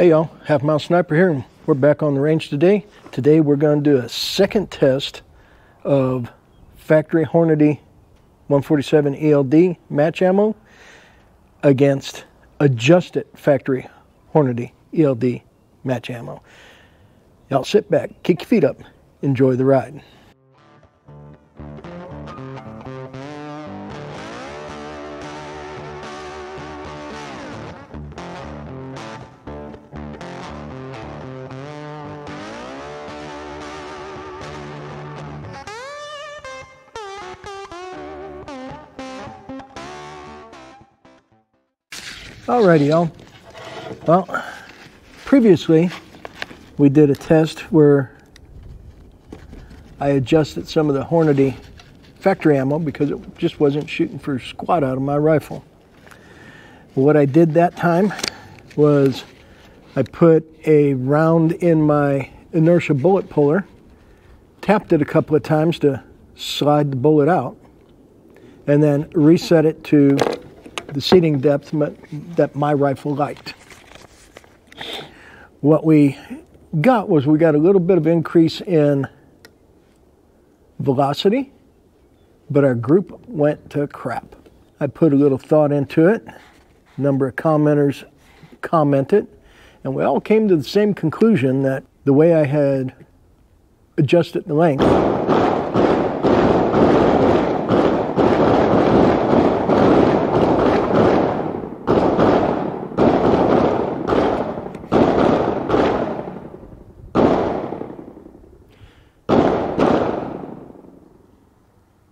Hey y'all, Half Mile Sniper here, and we're back on the range today. Today we're going to do a second test of factory Hornady 147 ELD match ammo against adjusted factory Hornady ELD match ammo. Y'all sit back, kick your feet up, enjoy the ride. Alrighty, y'all. Well, previously we did a test where I adjusted some of the Hornady factory ammo because it just wasn't shooting for squat out of my rifle. What I did that time was I put a round in my inertia bullet puller, tapped it a couple of times to slide the bullet out, and then reset it to the seating depth that my rifle liked. What we got was we got a little bit of increase in velocity, but our group went to crap. I put a little thought into it. A number of commenters commented, and we all came to the same conclusion that the way I had adjusted the length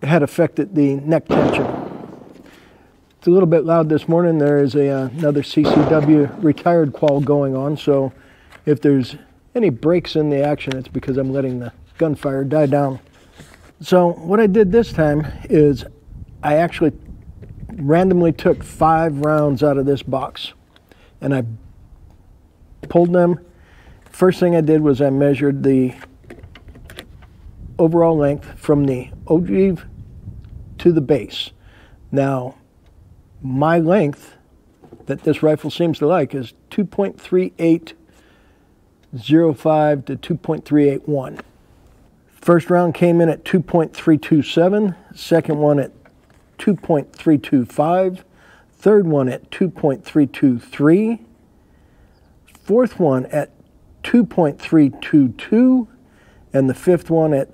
had affected the neck tension. It's a little bit loud this morning. There is a, uh, another CCW retired qual going on, so if there's any breaks in the action, it's because I'm letting the gunfire die down. So what I did this time is I actually randomly took five rounds out of this box and I pulled them. First thing I did was I measured the overall length from the ogive to the base. Now, my length that this rifle seems to like is 2.3805 to 2.381. First round came in at 2.327, second one at 2.325, third one at 2.323, fourth one at 2.322, and the fifth one at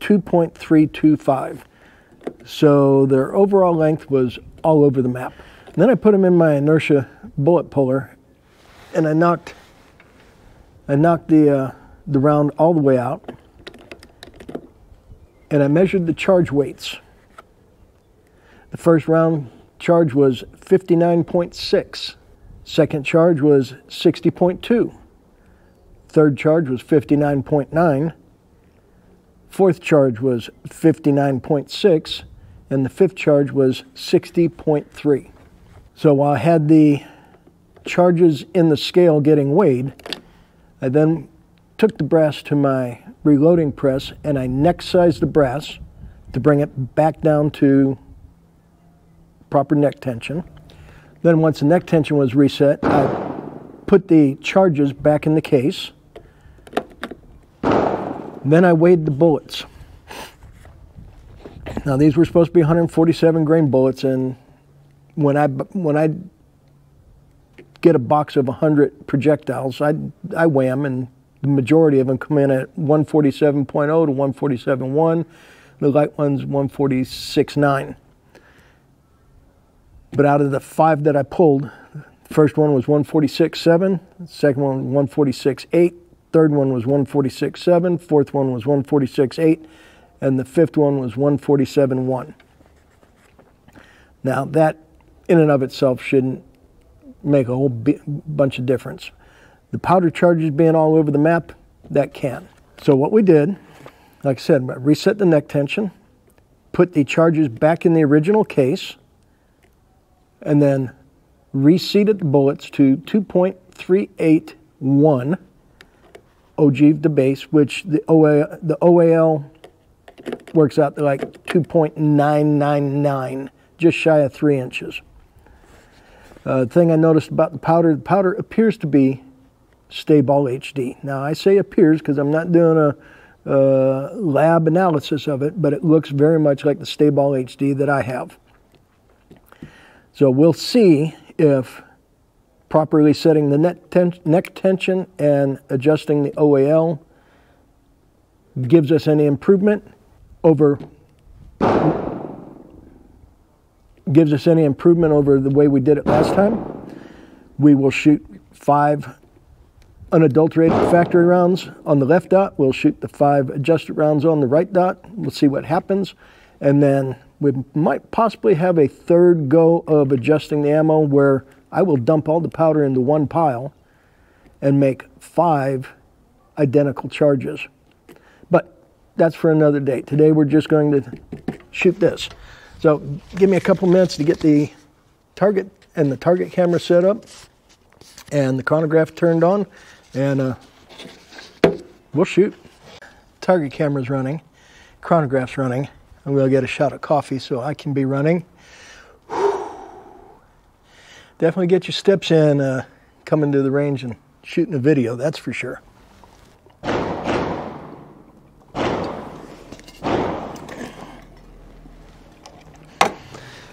2.325. So their overall length was all over the map. And then I put them in my inertia bullet puller and I knocked I knocked the uh, the round all the way out and I measured the charge weights. The first round charge was 59.6. Second charge was 60.2. Third charge was 59.9. Fourth charge was 59.6, and the fifth charge was 60.3. So while I had the charges in the scale getting weighed, I then took the brass to my reloading press and I neck sized the brass to bring it back down to proper neck tension. Then once the neck tension was reset, I put the charges back in the case then I weighed the bullets. Now these were supposed to be 147 grain bullets, and when I when I get a box of 100 projectiles, I I weigh them, and the majority of them come in at 147.0 to 147.1. The light ones 146.9. But out of the five that I pulled, first one was 146.7, second one 146.8, Third one was 146.7, fourth one was 146.8, and the fifth one was 147.1. Now, that in and of itself shouldn't make a whole bunch of difference. The powder charges being all over the map, that can. So what we did, like I said, reset the neck tension, put the charges back in the original case, and then reseated the bullets to 2.381 ogive to base, which the, the OAL works out to like 2.999, just shy of three inches. Uh, thing I noticed about the powder, the powder appears to be Sta-Ball HD. Now I say appears because I'm not doing a uh, lab analysis of it, but it looks very much like the Sta-Ball HD that I have. So we'll see if properly setting the ten neck tension and adjusting the OAL gives us any improvement over gives us any improvement over the way we did it last time. We will shoot five unadulterated factory rounds on the left dot. We'll shoot the five adjusted rounds on the right dot. We'll see what happens. And then we might possibly have a third go of adjusting the ammo where I will dump all the powder into one pile and make five identical charges. But that's for another day. Today we're just going to shoot this. So give me a couple minutes to get the target and the target camera set up and the chronograph turned on and uh, we'll shoot. Target camera's running, chronograph's running, and we'll get a shot of coffee so I can be running. Definitely get your steps in uh, coming to the range and shooting a video, that's for sure.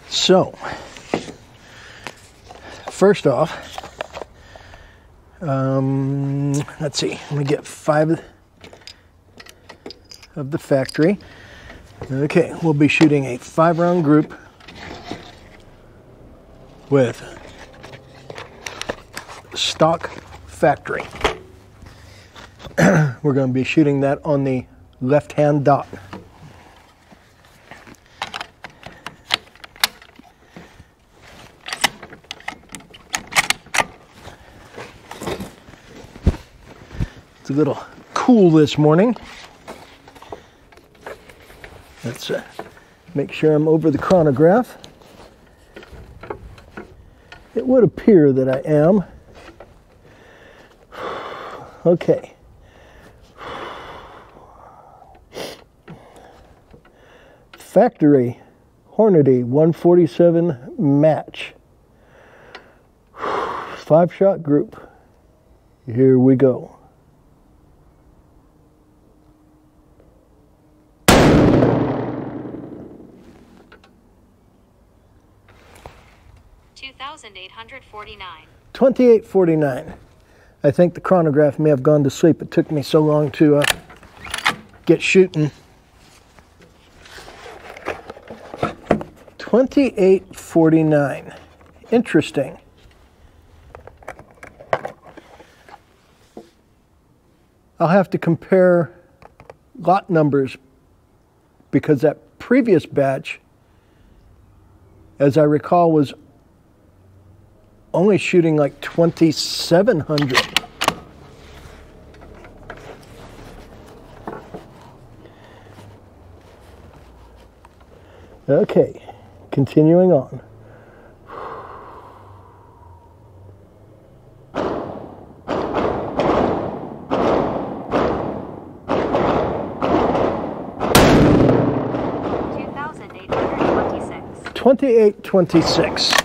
So, first off, um, let's see, let me get five of the factory. Okay, we'll be shooting a five round group with stock factory. We're going to be shooting that on the left hand dot. It's a little cool this morning. Let's uh, make sure I'm over the chronograph. It would appear that I am. Okay. Factory Hornady 147 match. Five shot group. Here we go. 2849. 2849. I think the chronograph may have gone to sleep. It took me so long to uh, get shooting. 2849. Interesting. I'll have to compare lot numbers because that previous batch, as I recall, was only shooting like 2,700. Okay, continuing on. Twenty-eight twenty-six.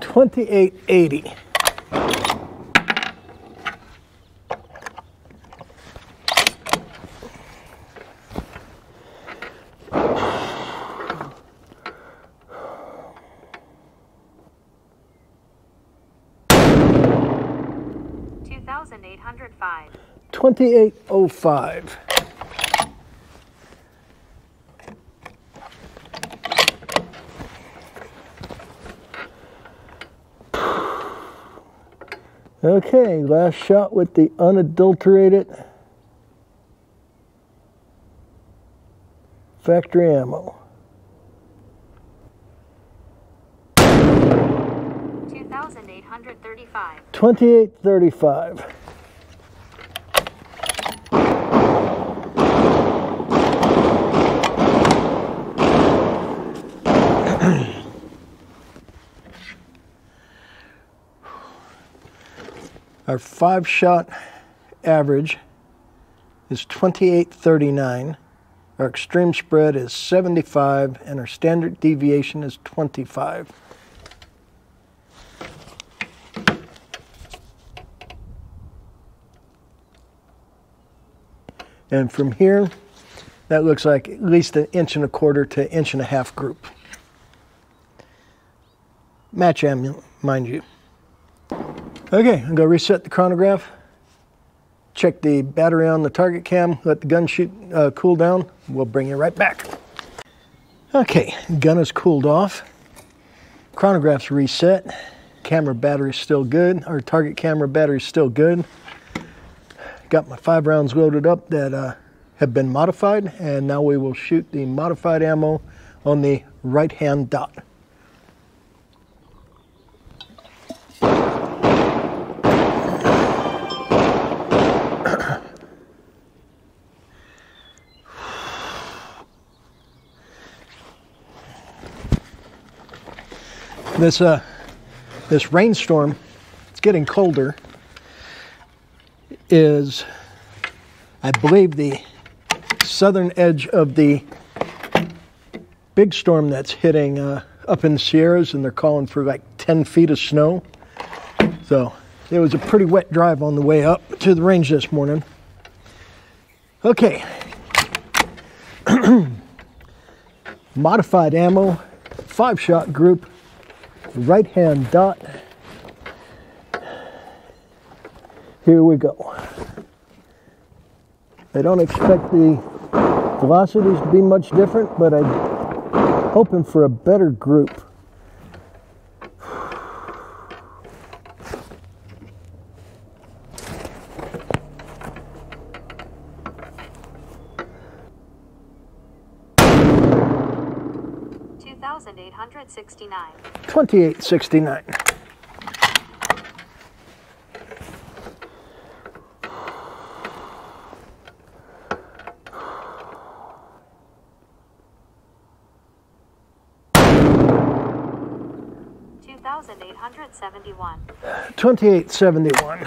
2880. Two thousand eight hundred five. Twenty eight oh five. Okay, last shot with the unadulterated factory ammo. 2835. 2835. Our five shot average is 2839. Our extreme spread is 75 and our standard deviation is 25. And from here, that looks like at least an inch and a quarter to inch and a half group. Match am, mind you. Okay, I'm gonna reset the chronograph, check the battery on the target cam, let the gun shoot uh, cool down. We'll bring you right back. Okay, gun is cooled off. Chronograph's reset. Camera battery's still good. Our target camera battery's still good. Got my five rounds loaded up that uh, have been modified, and now we will shoot the modified ammo on the right hand dot. This uh, this rainstorm, it's getting colder, is I believe the southern edge of the big storm that's hitting uh, up in the Sierras, and they're calling for like 10 feet of snow. So it was a pretty wet drive on the way up to the range this morning. Okay. Modified ammo, five shot group, right hand dot. Here we go. I don't expect the velocities to be much different, but I'm hoping for a better group. 6869. 2869. Two thousand eight hundred seventy one. Twenty eight seventy one.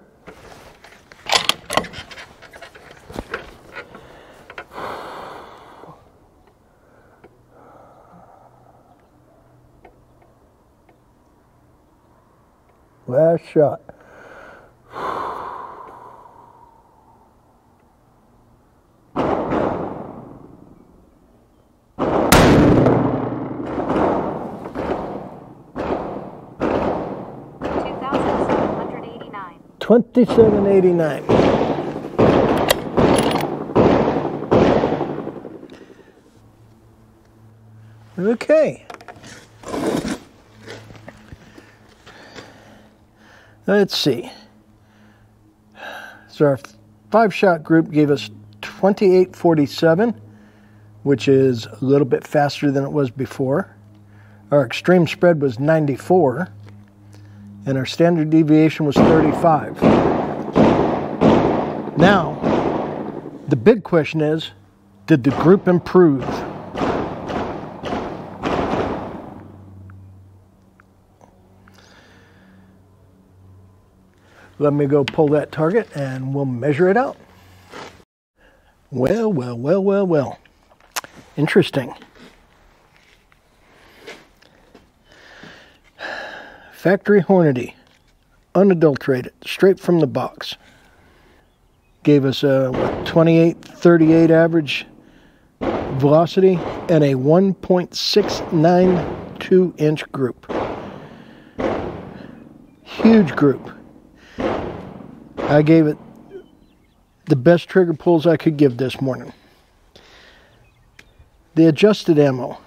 Last shot. Two thousand seven hundred eighty-nine. Okay. Let's see. So our five shot group gave us 2847, which is a little bit faster than it was before. Our extreme spread was 94 and our standard deviation was 35. Now, the big question is did the group improve? Let me go pull that target and we'll measure it out. Well, well, well, well, well. Interesting. Factory Hornady, unadulterated, straight from the box. Gave us a what, 28, 38 average velocity and a 1.692 inch group. Huge group. I gave it the best trigger pulls I could give this morning. the adjusted ammo,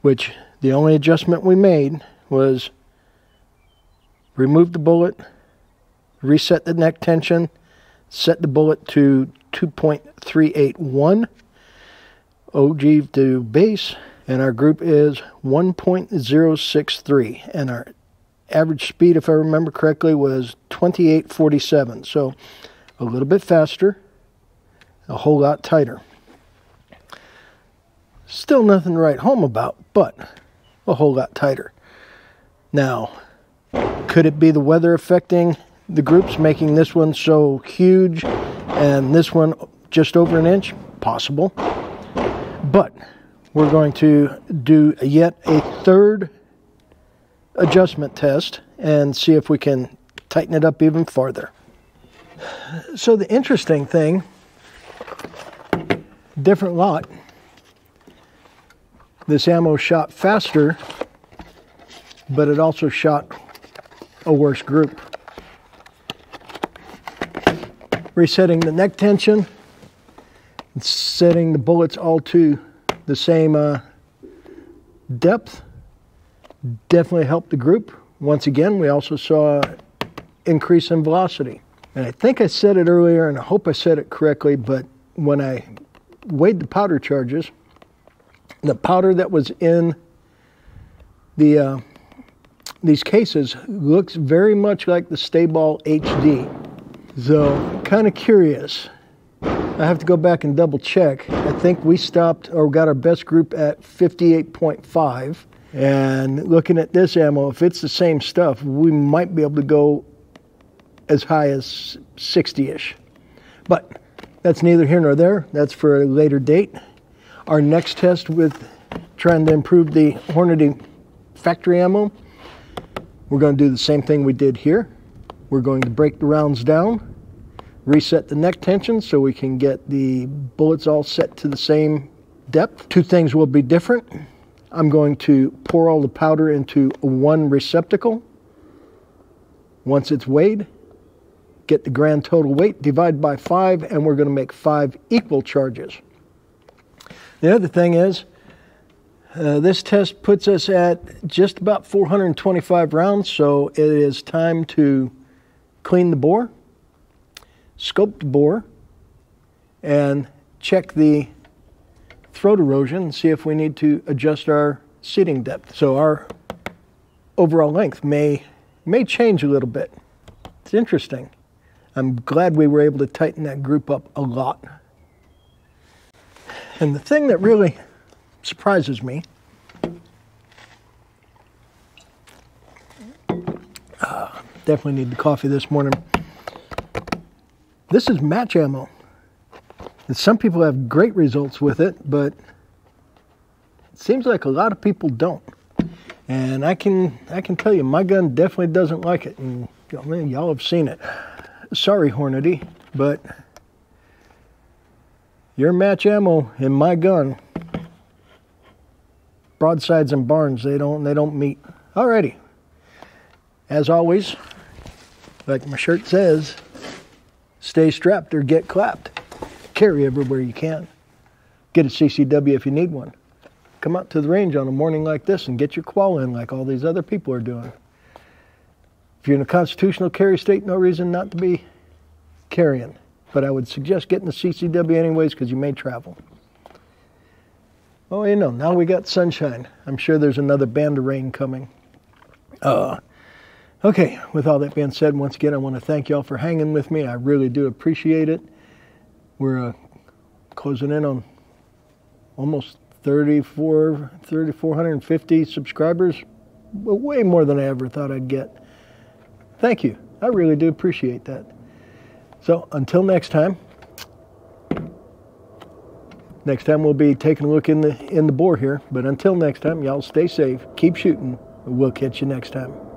which the only adjustment we made was remove the bullet, reset the neck tension, set the bullet to 2.381 ogive to base, and our group is 1.063, and our average speed, if I remember correctly, was 2847. So a little bit faster, a whole lot tighter. Still nothing to write home about, but a whole lot tighter. Now, could it be the weather affecting the groups, making this one so huge and this one just over an inch? Possible. But we're going to do yet a third adjustment test and see if we can tighten it up even farther. So the interesting thing, different lot, this ammo shot faster, but it also shot a worse group. Resetting the neck tension, and setting the bullets all to the same uh, depth definitely helped the group. Once again, we also saw increase in velocity. And I think I said it earlier, and I hope I said it correctly, but when I weighed the powder charges, the powder that was in the uh, these cases looks very much like the Sta-Ball HD. So, kind of curious. I have to go back and double check. I think we stopped or got our best group at 58.5. And looking at this ammo, if it's the same stuff, we might be able to go as high as 60 ish. But that's neither here nor there. That's for a later date our next test with trying to improve the Hornady factory ammo, we're going to do the same thing we did here. We're going to break the rounds down, reset the neck tension so we can get the bullets all set to the same depth. Two things will be different. I'm going to pour all the powder into one receptacle. Once it's weighed, get the grand total weight, divide by five, and we're going to make five equal charges. The other thing is, uh, this test puts us at just about 425 rounds, so it is time to clean the bore, scope the bore, and check the throat erosion and see if we need to adjust our seating depth. So our overall length may may change a little bit. It's interesting. I'm glad we were able to tighten that group up a lot. And the thing that really surprises me uh, definitely need the coffee this morning. This is match ammo. And some people have great results with it, but it seems like a lot of people don't. And I can I can tell you, my gun definitely doesn't like it, and y'all have seen it. Sorry, Hornady, but your match ammo in my gun. Broadsides and barns, they don't they don't meet. Alrighty. As always, like my shirt says, stay strapped or get clapped. Carry everywhere you can. Get a CCW if you need one. Come out to the range on a morning like this and get your qual in like all these other people are doing. If you're in a constitutional carry state, no reason not to be carrying but I would suggest getting the CCW anyways because you may travel. Oh, you know, now we got sunshine. I'm sure there's another band of rain coming. Uh, okay, with all that being said, once again, I want to thank y'all for hanging with me. I really do appreciate it. We're uh, closing in on almost 34, 3,450 subscribers. Way more than I ever thought I'd get. Thank you. I really do appreciate that. So until next time, next time we'll be taking a look in the in the bore here. But until next time, y'all stay safe, keep shooting. We'll catch you next time.